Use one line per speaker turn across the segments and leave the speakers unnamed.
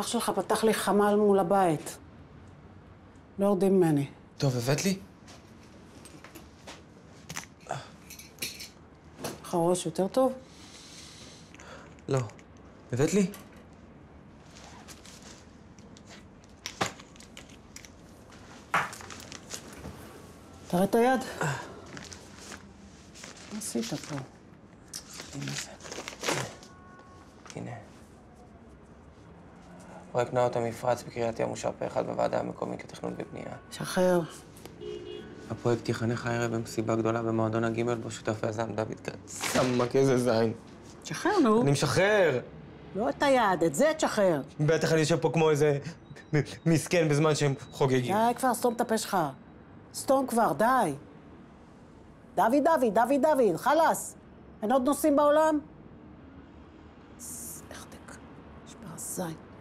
אח שלך פתח לי חמ"ל מול הבית. לא יורדים ממני.
טוב, הבאת לי?
לך ראש יותר טוב?
לא. הבאת לי?
תראה את היד. מה עשית פה?
הנה. פרויקט נאות המפרץ בקריית ים אושר פה אחד בוועדה המקומית לתכנון ובנייה.
שחרר.
הפרויקט יחנך הערב במסיבה גדולה במועדון הגימל, בו שותף היזם דוד כץ. סמק, איזה זין.
שחרר, נו.
אני משחרר!
לא את היד, את זה תשחרר.
בטח אני יושב פה כמו איזה מסכן בזמן שהם חוגגים.
די כבר, סתום את הפה שלך. סתום כבר, די. דוד, דוד, דוד, דוד, חלאס. אין עוד נושאים בעולם? איך דק. נשבר הזין.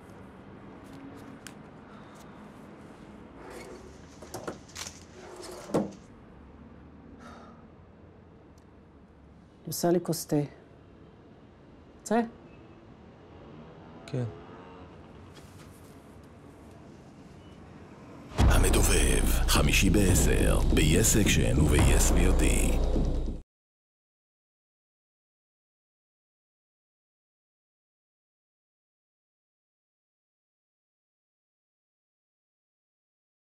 עושה לי כוס תה. רוצה?
כן.
המדובב, חמישי בעשר, ב-yes אקשן וב-yes VOD.